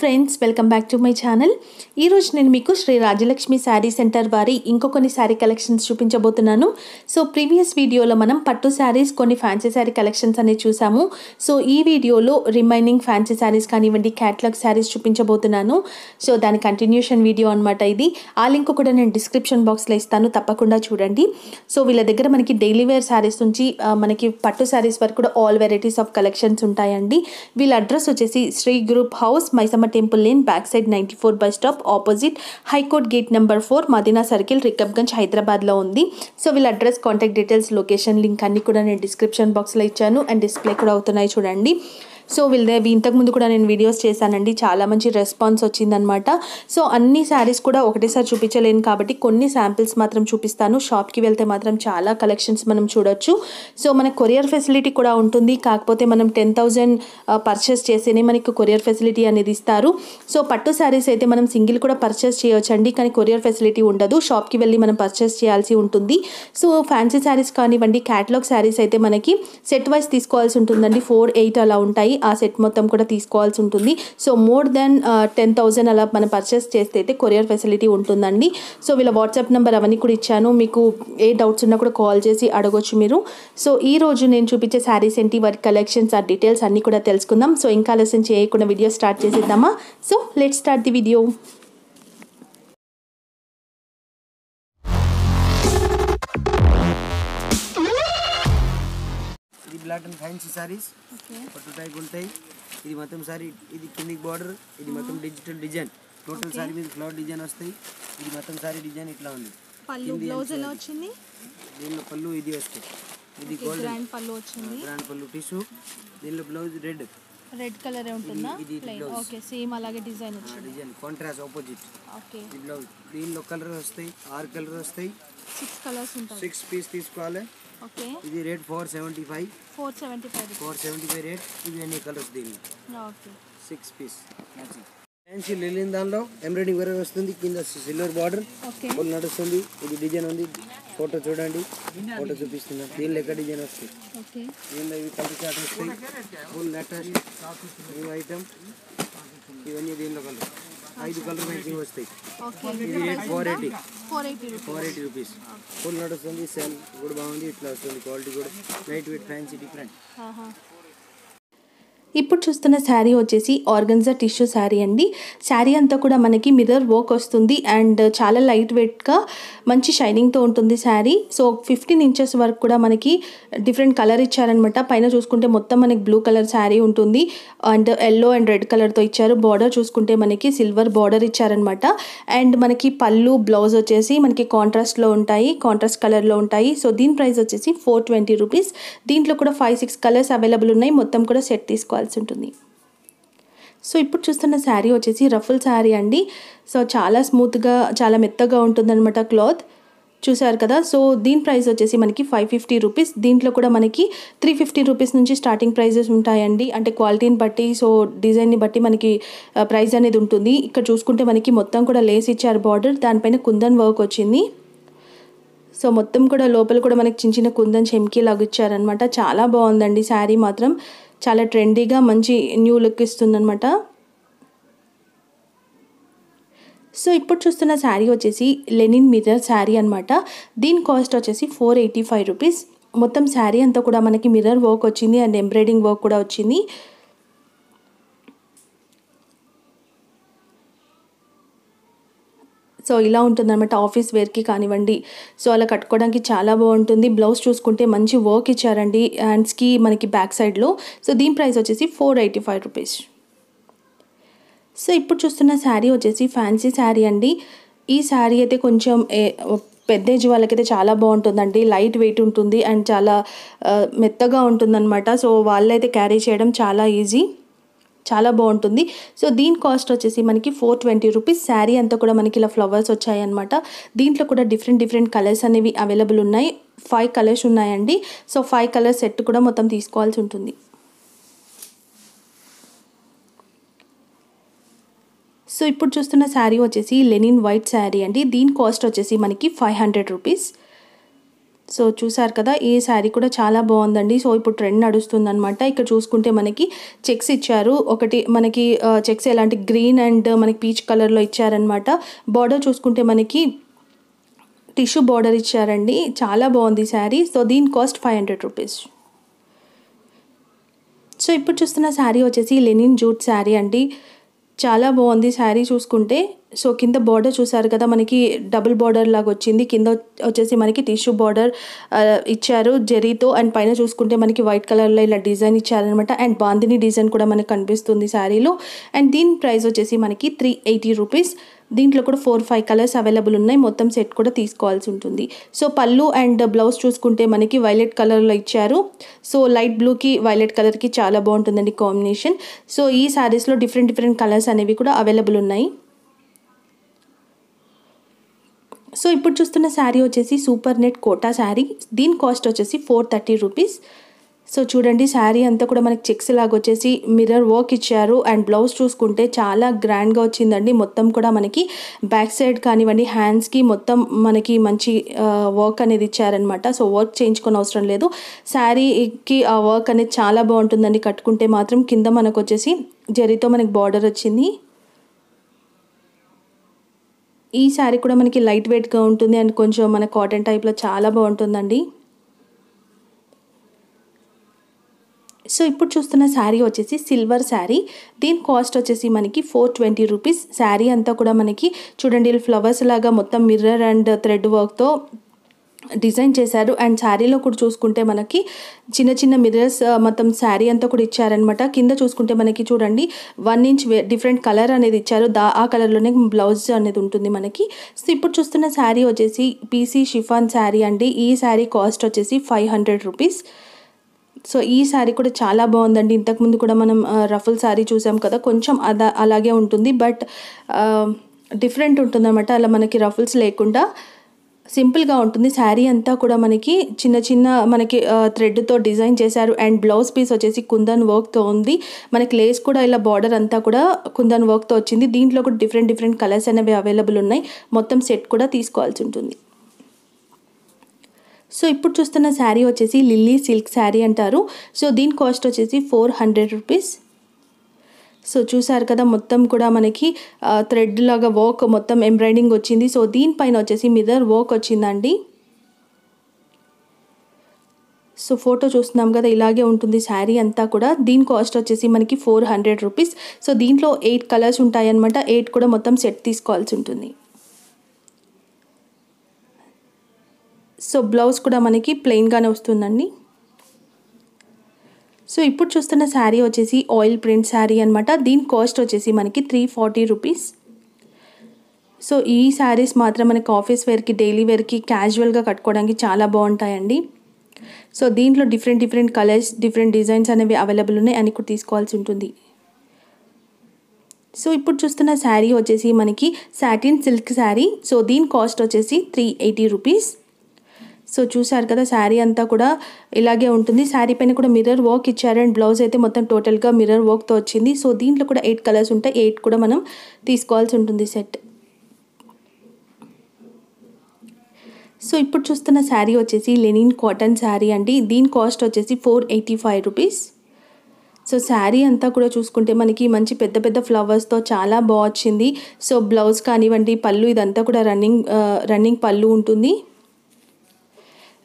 Friends welcome back to my channel. ఈరోజు నేను మీకు శ్రీ రాజలక్ష్మి శారీ సెంటర్ వారి ఇంకో కొన్ని శారీ కలెక్షన్స్ చూపించబోతున్నాను. సో ప్రీవియస్ వీడియోలో మనం పట్టు శారీస్ కొన్ని ఫ్యాన్సీ శారీ కలెక్షన్స్ అనేవి చూసాము. సో ఈ వీడియోలో రిమైనింగ్ ఫ్యాన్సీ శారీస్ కానివ్వండి క్యాట్లాగ్ శారీస్ చూపించబోతున్నాను. సో దాని కంటిన్యూషన్ వీడియో అనమాట ఇది. ఆ లింక్ కూడా నేను డిస్క్రిప్షన్ బాక్స్లో ఇస్తాను తప్పకుండా చూడండి. సో వీళ్ళ దగ్గర మనకి డైలీ వేర్ శారీస్ నుంచి మనకి పట్టు శారీస్ వరకు కూడా ఆల్ వెరైటీస్ ఆఫ్ కలెక్షన్స్ ఉంటాయండి. వీళ్ళ అడ్రస్ వచ్చేసి Shri group house Maisamma temple lane back side ninety four bus stop opposite high court gate number four Madina circle Rikabganj హైదరాబాద్లో ఉంది. సో వీళ్ళ address contact details location link అన్ని కూడా నేను description బాక్స్లో ఇచ్చాను అండ్ డిస్ప్లే కూడా అవుతున్నాయి చూడండి. సో వీళ్ళది ఇంతకుముందు కూడా నేను వీడియోస్ చేశానండి చాలా మంచి రెస్పాన్స్ వచ్చిందనమాట సో అన్ని శారీస్ కూడా ఒకటేసారి చూపించలేను కాబట్టి కొన్ని శాంపిల్స్ మాత్రం చూపిస్తాను. షాప్కి వెళ్తే మాత్రం చాలా కలెక్షన్స్ మనం చూడొచ్చు. సో మన కొరియర్ ఫెసిలిటీ కూడా ఉంటుంది. కాకపోతే మనం టెన్ థౌజండ్ పర్చేస్ చేస్తేనే మనకి కొరియర్ ఫెసిలిటీ అనేది ఇస్తారు. సో పట్టు శారీస్ అయితే మనం సింగిల్ కూడా పర్చేస్ చేయొచ్చండి. కానీ కొరియర్ ఫెసిలిటీ ఉండదు. షాప్కి వెళ్ళి మనం పర్చేస్ చేయాల్సి ఉంటుంది. సో ఫ్యాన్సీ శారీస్ కానివ్వండి క్యాటలాగ్ శారీస్ అయితే మనకి సెట్ వైస్ తీసుకోవాల్సి ఉంటుందండి. ఫోర్ ఎయిట్ అలా ఉంటాయి. ఆ సెట్ మొత్తం కూడా తీసుకోవాల్సి ఉంటుంది. So more than ten thousand అలా మనం పర్చేస్ చేస్తే అయితే కొరియర్ ఫెసిలిటీ ఉంటుందండి. సో వీళ్ళ వాట్సాప్ నెంబర్ అవన్నీ కూడా ఇచ్చాను. మీకు ఏ డౌట్స్ ఉన్నా కూడా కాల్ చేసి అడగొచ్చు మీరు. సో ఈ రోజు నేను చూపించే శారీస్ ఏంటి? వారి కలెక్షన్స్ ఆ డీటెయిల్స్ అన్నీ కూడా తెలుసుకుందాం. సో ఇంకా ఆలస్యం చేయకుండా వీడియో స్టార్ట్ చేసేద్దామా? So let start the video fancy sarees పట్టు టైప్ ఉంటాయి ఇది మొత్తం సారీ ఇది కిందికి బార్డర్ ఇది మొత్తం డిజిటల్ డిజైన్ టోటల్ సారీ మీద ఫ్లవర్ డిజైన్ వస్తాయి. ఇది మొత్తం సారీ డిజైన్ ఇట్లా ఉంది. పళ్ళు బ్లౌజ్ ఎలా వచ్చింది? దీనిలో పళ్ళు ఇది వస్తాయి. ఇది గోల్డ్ గ్రాండ్ పళ్ళు వచ్చింది. గ్రాండ్ పళ్ళు టిష్యూ దీనిలో బ్లౌజ్ రెడ్ రెడ్ కలర్ ఉంటుందా. ఓకే సేమ్ అలాగే డిజైన్ వచ్చింది. డిజైన్ కాంట్రాస్ట్ ఆపోజిట్ ఓకే ఇది బ్లౌజ్ దీనిలో కలర్ వస్తాయి. ఆరు కలర్ వస్తాయి. సిక్స్ కలర్స్ ఉంటాయి. సిక్స్ పీస్ తీసుకోవాలి. ఓకే. ఇది rate four seventy five four seventy five four seventy five rate. ఇవి అన్ని కలర్స్ దీనిలో okay. Six piece fancy linen దానిలో ఎంబ్రాయిడింగ్ వేరే వస్తుంది. కింద సిల్వర్ బార్డర్ ఫుల్ నడుస్తుంది. ఇది డిజైన్ ఉంది. ఫోటో చూడండి. ఫోటో చూపిస్తున్నా. దీనిలో ఎక్కడ డిజైన్ వస్తుంది? దీనిలో ఇవి కలర్ చాట్ వస్తాయి. ఫుల్ లేటెస్ట్ న్యూ ఐటమ్ ఇవన్నీ దీనిలో కలర్ ఐదు కలర్ మ్యాచింగ్ వస్తాయి. ఓకే. ఇది rate four eighty four eighty rupees four eighty rupees full నడుస్తుంది సెల్ కూడా బాగుంది ఇట్లా వస్తుంది క్వాలిటీ కూడా. లైట్ వెయిట్ ఫ్యాన్సీ డిఫరెంట్ ఇప్పుడు చూస్తున్న శారీ వచ్చేసి ఆర్గన్జా టిష్యూ శారీ అండి. శారీ అంతా కూడా మనకి మిర్రర్ వర్క్ వస్తుంది అండ్ చాలా లైట్ వెయిట్గా మంచి షైనింగ్తో ఉంటుంది శారీ. సో ఫిఫ్టీన్ ఇంచెస్ వరకు కూడా మనకి డిఫరెంట్ కలర్ ఇచ్చారనమాట పైన చూసుకుంటే మొత్తం మనకి బ్లూ కలర్ శారీ ఉంటుంది. అండ్ ఎల్లో అండ్ రెడ్ కలర్తో ఇచ్చారు. బార్డర్ చూసుకుంటే మనకి సిల్వర్ బార్డర్ ఇచ్చారనమాట అండ్ మనకి పళ్ళు బ్లౌజ్ వచ్చేసి మనకి కాంట్రాస్ట్లో ఉంటాయి కాంట్రాస్ట్ కలర్లో ఉంటాయి. సో దీని ప్రైస్ వచ్చేసి ఫోర్ ట్వంటీ రూపీస్. దీంట్లో కూడా ఫైవ్ సిక్స్ కలర్స్ అవైలబుల్ ఉన్నాయి. మొత్తం కూడా సెట్ తీసుకోవాలి. చేసుకోవాల్సి ఉంటుంది. సో ఇప్పుడు చూస్తున్న శారీ వచ్చేసి రఫుల్ శారీ అండి. సో చాలా స్మూత్గా చాలా మెత్తగా ఉంటుందన్నమాట క్లాత్. చూసారు కదా? సో దీని ప్రైస్ వచ్చేసి మనకి ఫైవ్ ఫిఫ్టీ రూపీస్. దీంట్లో కూడా మనకి త్రీ ఫిఫ్టీ రూపీస్ నుంచి స్టార్టింగ్ ప్రైజెస్ ఉంటాయండి. అంటే క్వాలిటీని బట్టి సో డిజైన్ని బట్టి మనకి ప్రైస్ అనేది ఉంటుంది. ఇక్కడ చూసుకుంటే మనకి మొత్తం కూడా లేస్ ఇచ్చారు బార్డర్. దానిపైన కుందన్ వర్క్ వచ్చింది. సో మొత్తం కూడా లోపల కూడా మనకి చిన్న చిన్న కుందన్ చెమ్కీ లాగా ఇచ్చారనమాట చాలా బాగుందండి. శారీ మాత్రం చాలా ట్రెండీగా మంచి న్యూ లుక్ ఇస్తుందనమాట సో ఇప్పుడు చూస్తున్న శారీ వచ్చేసి లెనిన్ మిర్రర్ శారీ అనమాట దీని కాస్ట్ వచ్చేసి ఫోర్ ఎయిటీ ఫైవ్ రూపీస్ మొత్తం శారీ అంతా కూడా మనకి మిర్రర్ వర్క్ వచ్చింది. అండ్ ఎంబ్రాయిడింగ్ వర్క్ కూడా వచ్చింది. సో ఇలా ఉంటుందన్నమాట ఆఫీస్ వేర్కి కానివ్వండి. సో అలా కట్టుకోవడానికి చాలా బాగుంటుంది. బ్లౌజ్ చూసుకుంటే మంచి వర్క్ ఇచ్చారండి. హ్యాండ్స్కి మనకి బ్యాక్ సైడ్లో. సో దీని ప్రైస్ వచ్చేసి four eighty five rupees. So ఇప్పుడు చూస్తున్న శారీ వచ్చేసి ఫ్యాన్సీ శారీ అండి. ఈ శారీ అయితే కొంచెం ఏ- పెద్ద ఏజ్ వాళ్ళకైతే చాలా బాగుంటుందండి. లైట్ వెయిట్ ఉంటుంది అండ్ చాలా మెత్తగా ఉంటుందన్నమాట. సో వాళ్ళైతే క్యారీ చేయడం చాలా ఈజీ. చాలా బాగుంటుంది. సో దీని కాస్ట్ వచ్చేసి మనకి ఫోర్ ట్వంటీ రూపీస్. శారీ అంతా కూడా మనకి ఇలా ఫ్లవర్స్ వచ్చాయన్నమాట. దీంట్లో కూడా డిఫరెంట్ డిఫరెంట్ కలర్స్ అనేవి అవైలబుల్ ఉన్నాయి. ఫైవ్ కలర్స్ ఉన్నాయండి. సో ఫైవ్ కలర్స్ సెట్ కూడా మొత్తం తీసుకోవాల్సి ఉంటుంది. సో ఇప్పుడు చూస్తున్న శారీ వచ్చేసి లెనిన్ వైట్ శారీ అండి. దీని కాస్ట్ వచ్చేసి మనకి ఫైవ్ హండ్రెడ్ రూపీస్. సో చూసారు కదా ఈ శారీ కూడా చాలా బాగుందండి. సో ఇప్పుడు ట్రెండ్ నడుస్తుంది అనమాట ఇక్కడ చూసుకుంటే మనకి చెక్స్ ఇచ్చారు. ఒకటి మనకి చెక్స్ ఎలాంటి గ్రీన్ అండ్ మనకి పీచ్ కలర్లో ఇచ్చారనమాట బార్డర్ చూసుకుంటే మనకి టిష్యూ బార్డర్ ఇచ్చారండి. చాలా బాగుంది శారీ. సో దీని cost five hundred rupees so ఇప్పుడు చూస్తున్న శారీ వచ్చేసి లెనిన్ జూట్ శారీ అండి. చాలా బాగుంది శారీ చూసుకుంటే. సో కింద బార్డర్ చూసారు కదా మనకి డబుల్ బార్డర్ లాగా వచ్చింది. కింద వచ్చేసి మనకి టిష్యూ బార్డర్ ఇచ్చారు జెరీతో. అండ్ పైన చూసుకుంటే మనకి వైట్ కలర్లో ఇలా డిజైన్ ఇచ్చారనమాట అండ్ బాందిని డిజైన్ కూడా మనకి కనిపిస్తుంది శారీలో. అండ్ దీని ప్రైస్ వచ్చేసి మనకి త్రీ ఎయిటీ రూపీస్ దీంట్లో కూడా ఫోర్ ఫైవ్ కలర్స్ అవైలబుల్ ఉన్నాయి. మొత్తం సెట్ కూడా తీసుకోవాల్సి ఉంటుంది. సో పళ్ళు అండ్ బ్లౌజ్ చూసుకుంటే మనకి వైలెట్ కలర్లో ఇచ్చారు. సో లైట్ బ్లూకి వైలెట్ కలర్కి చాలా బాగుంటుందండి కాంబినేషన్ సో ఈ శారీస్లో డిఫరెంట్ డిఫరెంట్ కలర్స్ అనేవి కూడా అవైలబుల్ ఉన్నాయి. సో ఇప్పుడు చూస్తున్న శారీ వచ్చేసి సూపర్ నెట్ కోటా శారీ. దీని కాస్ట్ వచ్చేసి ఫోర్ థర్టీ రూపీస్. సో చూడండి శారీ అంతా కూడా మనకి చెక్స్ లాగా వచ్చేసి మిర్రర్ వర్క్ ఇచ్చారు. అండ్ బ్లౌజ్ చూసుకుంటే చాలా గ్రాండ్గా వచ్చిందండి. మొత్తం కూడా మనకి బ్యాక్ సైడ్ కానివ్వండి హ్యాండ్స్కి మొత్తం మనకి మంచి వర్క్ అనేది ఇచ్చారనమాట సో వర్క్ చేయించుకొని అవసరం లేదు. శారీకి ఆ వర్క్ అనేది చాలా బాగుంటుందండి. కట్టుకుంటే మాత్రం కింద మనకు వచ్చేసి జరీతో మనకి బార్డర్ వచ్చింది. ఈ శారీ కూడా మనకి లైట్ వెయిట్గా ఉంటుంది అండ్ కొంచెం మన కాటన్ టైప్లో చాలా బాగుంటుందండి. సో ఇప్పుడు చూస్తున్న శారీ వచ్చేసి సిల్వర్ శారీ. దీని కాస్ట్ వచ్చేసి మనకి ఫోర్ ట్వంటీ రూపీస్. శారీ అంతా కూడా మనకి చూడండి ఫ్లవర్స్ లాగా మొత్తం మిర్రర్ అండ్ థ్రెడ్ వర్క్తో డిజైన్ చేశారు. అండ్ శారీలో కూడా చూసుకుంటే మనకి చిన్న చిన్న మిర్రర్స్ మొత్తం శారీ అంతా కూడా ఇచ్చారనమాట కింద చూసుకుంటే మనకి చూడండి వన్ ఇంచ్ డిఫరెంట్ కలర్ అనేది ఇచ్చారు. దా ఆ కలర్లోనే బ్లౌజ్ అనేది ఉంటుంది మనకి. సో ఇప్పుడు చూస్తున్న శారీ వచ్చేసి పీసీ షిఫాన్ శారీ అండి. ఈ శారీ కాస్ట్ వచ్చేసి ఫైవ్ హండ్రెడ్ రూపీస్ సో ఈ శారీ కూడా చాలా బాగుందండి. ఇంతకుముందు కూడా మనం రఫుల్ శారీ చూసాం కదా కొంచెం అదా అలాగే ఉంటుంది. బట్ డిఫరెంట్ ఉంటుందన్నమాట. అలా మనకి రఫుల్స్ లేకుండా. సింపుల్గా ఉంటుంది. శారీ అంతా కూడా మనకి చిన్న చిన్న మనకి థ్రెడ్తో డిజైన్ చేశారు. అండ్ బ్లౌజ్ పీస్ వచ్చేసి కుందన్ వర్క్తో ఉంది. మనకి లేస్ కూడా ఇలా బార్డర్ అంతా కూడా కుందన్ వర్క్తో వచ్చింది. దీంట్లో కూడా డిఫరెంట్ డిఫరెంట్ కలర్స్ అనేవి అవైలబుల్ ఉన్నాయి. మొత్తం సెట్ కూడా తీసుకోవాల్సి ఉంటుంది. సో ఇప్పుడు చూస్తున్న శారీ వచ్చేసి లిల్లీ సిల్క్ శారీ అంటారు. సో దీని కాస్ట్ వచ్చేసి ఫోర్ హండ్రెడ్ రూపీస్. సో చూసారు కదా మొత్తం కూడా మనకి థ్రెడ్ లాగా వర్క్ మొత్తం ఎంబ్రాయిడింగ్ వచ్చింది. సో దీనిపైన వచ్చేసి మిర్రర్ వర్క్ వచ్చిందండి. సో ఫోటో చూస్తున్నాం కదా ఇలాగే ఉంటుంది శారీ అంతా కూడా. దీని కాస్ట్ వచ్చేసి మనకి ఫోర్ హండ్రెడ్ రూపీస్ సో దీంట్లో ఎయిట్ కలర్స్ ఉంటాయన్నమాట. ఎయిట్ కూడా మొత్తం సెట్ తీసుకోవాల్సి ఉంటుంది. సో బ్లౌజ్ కూడా మనకి ప్లెయిన్గానే వస్తుందండి. సో ఇప్పుడు చూస్తున్న శారీ వచ్చేసి ఆయిల్ ప్రింట్ శారీ అనమాట దీని కాస్ట్ వచ్చేసి మనకి త్రీ ఫార్టీ రూపీస్ సో ఈ శారీస్ మాత్రం మనకి ఆఫీస్ వేర్కి డైలీ వేర్కి క్యాజువల్గా కట్టుకోవడానికి చాలా బాగుంటాయండి. సో దీంట్లో different different colours different designs అనేవి అవైలబుల్ ఉన్నాయి. అని కూడా తీసుకోవాల్సి ఉంటుంది. సో ఇప్పుడు చూస్తున్న శారీ వచ్చేసి మనకి సాటిన్ సిల్క్ శారీ. సో దీని కాస్ట్ వచ్చేసి త్రీ ఎయిటీ రూపీస్ సో చూసారు కదా శారీ అంతా కూడా ఇలాగే ఉంటుంది. శారీ పైన కూడా మిర్రర్ వర్క్ ఇచ్చారు అండ్ బ్లౌజ్ అయితే మొత్తం టోటల్గా మిర్రర్ వర్క్తో వచ్చింది. సో దీంట్లో కూడా ఎయిట్ కలర్స్ ఉంటాయి. ఎయిట్ కూడా మనం తీసుకోవాల్సి ఉంటుంది సెట్ సో ఇప్పుడు చూస్తున్న శారీ వచ్చేసి లెనిన్ కాటన్ శారీ అండి. దీని కాస్ట్ వచ్చేసి four eighty five rupees so sari అంతా కూడా చూసుకుంటే మనకి మంచి పెద్ద పెద్ద ఫ్లవర్స్తో చాలా బాగా వచ్చింది. సో బ్లౌజ్ కానివ్వండి పళ్ళు ఇదంతా కూడా రన్నింగ్ రన్నింగ్ పళ్ళు ఉంటుంది.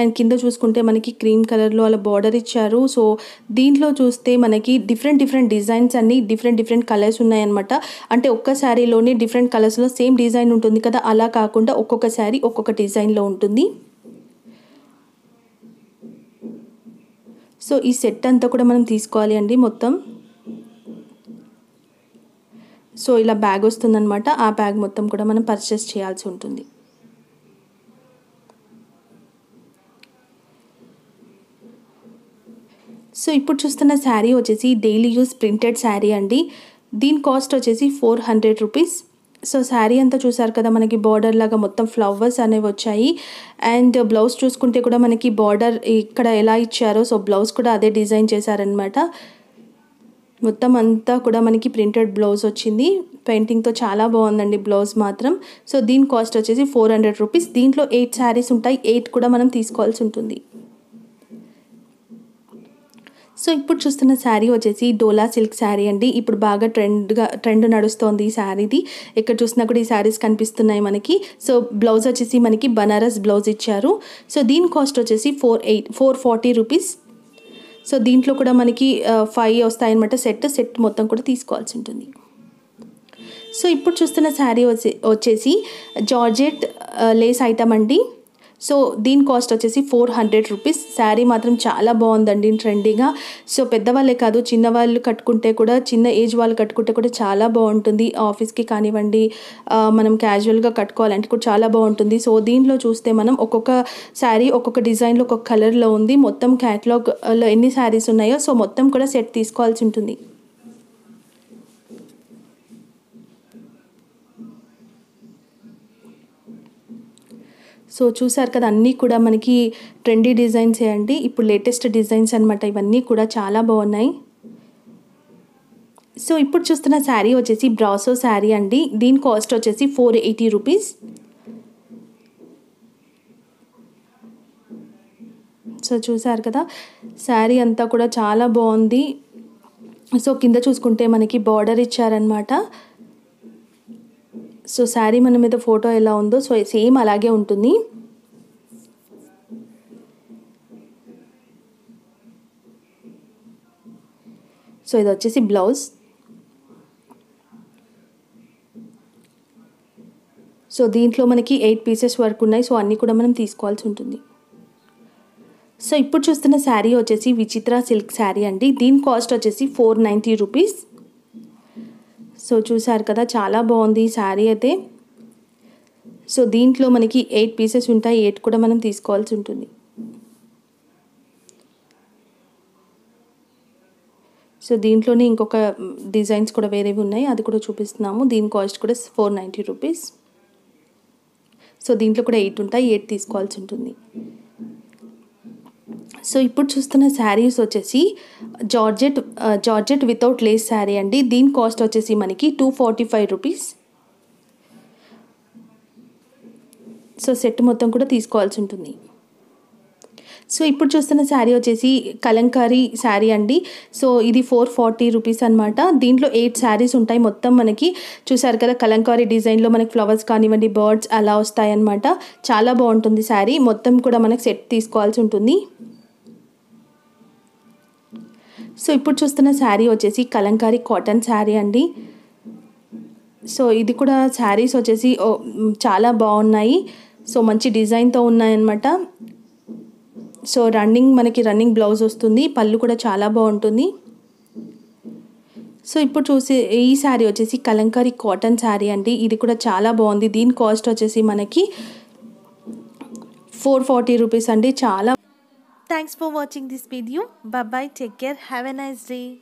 అండ్ కింద చూసుకుంటే మనకి క్రీమ్ కలర్లో అలా బార్డర్ ఇచ్చారు. సో దీంట్లో చూస్తే మనకి డిఫరెంట్ డిఫరెంట్ డిజైన్స్ అన్ని డిఫరెంట్ డిఫరెంట్ కలర్స్ ఉన్నాయన్నమాట. అంటే ఒక్క శారీలోనే డిఫరెంట్ కలర్స్లో సేమ్ డిజైన్ ఉంటుంది కదా? అలా కాకుండా ఒక్కొక్క శారీ ఒక్కొక్క డిజైన్లో ఉంటుంది. సో ఈ సెట్ అంతా కూడా మనం తీసుకోవాలి అండి మొత్తం. సో ఇలా బ్యాగ్ వస్తుందన్నమాట. ఆ బ్యాగ్ మొత్తం కూడా మనం పర్చేస్ చేయాల్సి ఉంటుంది. సో ఇప్పుడు చూస్తున్న శారీ వచ్చేసి డైలీ యూస్ ప్రింటెడ్ శారీ అండి. దీని కాస్ట్ వచ్చేసి four hundred rupees. So sari అంతా చూసారు కదా మనకి బార్డర్ లాగా మొత్తం ఫ్లవర్స్ అనేవి వచ్చాయి. అండ్ బ్లౌజ్ చూసుకుంటే కూడా మనకి బార్డర్ ఇక్కడ ఎలా ఇచ్చారో సో బ్లౌజ్ కూడా అదే డిజైన్ చేశారనమాట మొత్తం అంతా కూడా మనకి ప్రింటెడ్ బ్లౌజ్ వచ్చింది. పెయింటింగ్తో చాలా బాగుందండి బ్లౌజ్ మాత్రం. సో దీని కాస్ట్ వచ్చేసి ఫోర్ హండ్రెడ్ రూపీస్. దీంట్లో ఎయిట్ శారీస్ ఉంటాయి. ఎయిట్ కూడా మనం తీసుకోవాల్సి ఉంటుంది. సో ఇప్పుడు చూస్తున్న శారీ వచ్చేసి డోలా సిల్క్ శారీ అండి. ఇప్పుడు బాగా ట్రెండ్గా ట్రెండ్ నడుస్తోంది ఈ శారీది. ఎక్కడ చూసినా కూడా ఈ శారీస్ కనిపిస్తున్నాయి మనకి. సో బ్లౌజ్ వచ్చేసి మనకి బనారస్ బ్లౌజ్ ఇచ్చారు. సో దీని కాస్ట్ వచ్చేసి four eight four forty rupees. So దీంట్లో కూడా మనకి ఫైవ్ వస్తాయన్నమాట సెట్. సెట్ మొత్తం కూడా తీసుకోవాల్సి ఉంటుంది. సో ఇప్పుడు చూస్తున్న శారీ వచ్చే వచ్చేసి జార్జెట్ లేస్ ఐటమ్ అండి. సో దీని కాస్ట్ వచ్చేసి ఫోర్ హండ్రెడ్ రూపీస్. శారీ మాత్రం చాలా బాగుందండి ట్రెండీగా సో పెద్దవాళ్ళే కాదు చిన్నవాళ్ళు కట్టుకుంటే కూడా చిన్న ఏజ్ వాళ్ళు కట్టుకుంటే కూడా చాలా బాగుంటుంది. ఆఫీస్కి కానివ్వండి మనం క్యాజువల్గా కట్టుకోవాలంటే కూడా చాలా బాగుంటుంది. సో దీంట్లో చూస్తే మనం ఒక్కొక్క శారీ ఒక్కొక్క డిజైన్లో ఒక్కొక్క కలర్లో ఉంది. మొత్తం క్యాటలాగ్లో ఎన్ని శారీస్ ఉన్నాయో సో మొత్తం కూడా సెట్ తీసుకోవాల్సి ఉంటుంది. సో చూసారు కదా అన్నీ కూడా మనకి ట్రెండీ డిజైన్సే అండి. ఇప్పుడు లేటెస్ట్ డిజైన్స్ అనమాట ఇవన్నీ కూడా చాలా బాగున్నాయి. సో ఇప్పుడు చూస్తున్న శారీ వచ్చేసి బ్రాసో శారీ అండి. దీని కాస్ట్ వచ్చేసి ఫోర్ ఎయిటీ రూపీస్ సో చూసారు కదా శారీ అంతా కూడా చాలా బాగుంది. సో కింద చూసుకుంటే మనకి బార్డర్ ఇచ్చారనమాట సో శారీ మన మీద ఫోటో ఎలా ఉందో సో సేమ్ అలాగే ఉంటుంది. సో ఇది వచ్చేసి బ్లౌజ్. సో దీంట్లో మనకి ఎయిట్ పీసెస్ వరకు ఉన్నాయి సో అన్నీ కూడా మనం తీసుకోవాల్సి ఉంటుంది. సో ఇప్పుడు చూస్తున్న శారీ వచ్చేసి విచిత్ర సిల్క్ శారీ అండి. దీని కాస్ట్ వచ్చేసి ఫోర్ నైంటీ రూపీస్. సో చూసారు కదా చాలా బాగుంది ఈ శారీ అయితే. సో దీంట్లో మనకి ఎయిట్ పీసెస్ ఉంటాయి ఎయిట్ కూడా మనం తీసుకోవాల్సి ఉంటుంది. సో దీంట్లోనే ఇంకొక డిజైన్స్ కూడా వేరేవి ఉన్నాయి అది కూడా చూపిస్తున్నాము. దీని కాస్ట్ కూడా ఫోర్ నైంటీ రూపీస్. సో దీంట్లో కూడా ఎయిట్ ఉంటాయి ఎయిట్ తీసుకోవాల్సి ఉంటుంది. సో ఇప్పుడు చూస్తున్న శారీస్ వచ్చేసి georgette georgette without lace sari అండి. దీని కాస్ట్ వచ్చేసి మనకి two forty five rupees so set మొత్తం కూడా తీసుకోవాల్సి ఉంటుంది. సో ఇప్పుడు చూస్తున్న శారీ వచ్చేసి కలంకారీ శారీ అండి. సో ఇది ఫోర్ ఫార్టీ రూపీస్ అనమాట దీంట్లో ఎయిట్ శారీస్ ఉంటాయి. మొత్తం మనకి చూసారు కదా కలంకారీ డిజైన్లో మనకి ఫ్లవర్స్ కానివ్వండి బర్డ్స్ అలా వస్తాయన్నమాట. చాలా బాగుంటుంది శారీ మొత్తం కూడా మనకి సెట్ తీసుకోవాల్సి ఉంటుంది. సో ఇప్పుడు చూస్తున్న శారీ వచ్చేసి కలంకారీ కాటన్ శారీ అండి. సో ఇది కూడా శారీస్ వచ్చేసి చాలా బాగున్నాయి. సో మంచి డిజైన్తో ఉన్నాయన్నమాట. సో రన్నింగ్ మనకి రన్నింగ్ బ్లౌజ్ వస్తుంది. పళ్ళు కూడా చాలా బాగుంటుంది. సో ఇప్పుడు చూసి ఈ శారీ వచ్చేసి కలంకారీ కాటన్ శారీ అండి. ఇది కూడా చాలా బాగుంది. దీని కాస్ట్ వచ్చేసి మనకి ఫోర్ ఫార్టీ రూపీస్ అండి. చాలా Thanks for watching this video. Bye bye. Take care. Have a nice day.